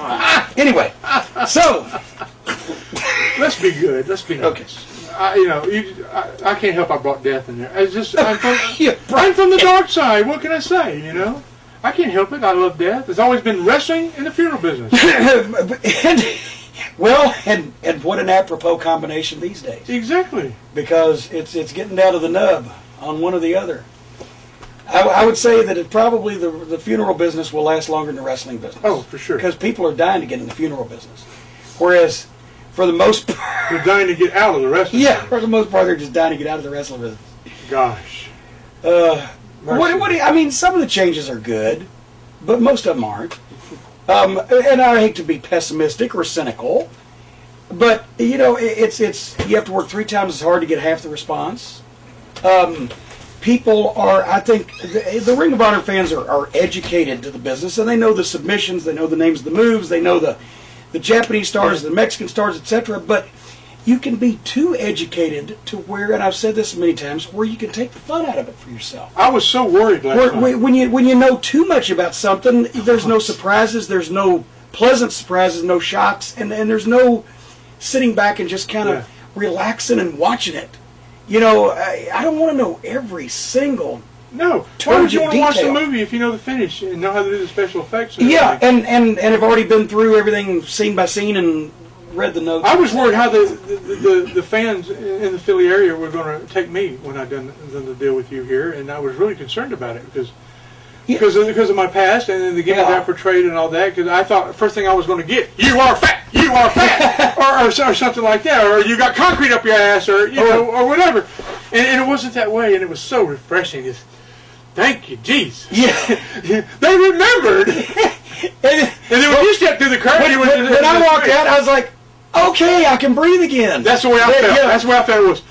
Ah, anyway, so Let's be good. Let's be nice. Okay. I, you know, you, I, I can't help I brought death in there. It's just I'm from, Yeah, I'm from the dark side. What can I say? You know, I can't help it. I love death. It's always been wrestling in the funeral business. and, well, and and what an apropos combination these days. exactly. because it's it's getting down to the nub on one or the other. I, I would say that it probably the the funeral business will last longer than the wrestling business. Oh, for sure. because people are dying to get in the funeral business, whereas for the most part, They're dying to get out of the wrestling. yeah, for the most part, they're just dying to get out of the wrestling business. Gosh. Uh, Mercy. what, what do you, I mean, some of the changes are good, but most of them aren't. Um, and I hate to be pessimistic or cynical, but you know, it- it's it's you have to work three times as hard to get half the response. Um, people are, I think, the, the Ring of Honor fans are, are educated to the business, and they know the submissions, they know the names of the moves, they know the the Japanese stars, the Mexican stars, etc. But you can be too educated to where, and I've said this many times, where you can take the fun out of it for yourself. I was so worried last Where, when you when you know too much about something, there's no surprises, there's no pleasant surprises, no shocks, and and there's no sitting back and just kind of Yeah. relaxing and watching it. You know, I, I don't want to know every single. no. Why would you want to watch the movie if you know the finish and know how to do the special effects? And Yeah, everything? and and and have already been through everything scene by scene and read the notes. I was worried how the the, the, the fans in the Philly area were going to take me when I done, done the deal with you here, and I was really concerned about it because Yeah. because of, because of my past and then the gimmick Yeah. I portrayed and all that. Because I thought first thing I was going to get, you are fat, you are fat, or, or, something like that, or you got concrete up your ass, or you oh. know, or whatever. And, and it wasn't that way, and it was so refreshing. Just, Thank you, jeez. Yeah. they remembered. And, And then when you stepped through the curtain, when, when, when I walked out, I was like, okay, I can breathe again. That's the way I Yeah, felt. yeah. That's the way I felt. It was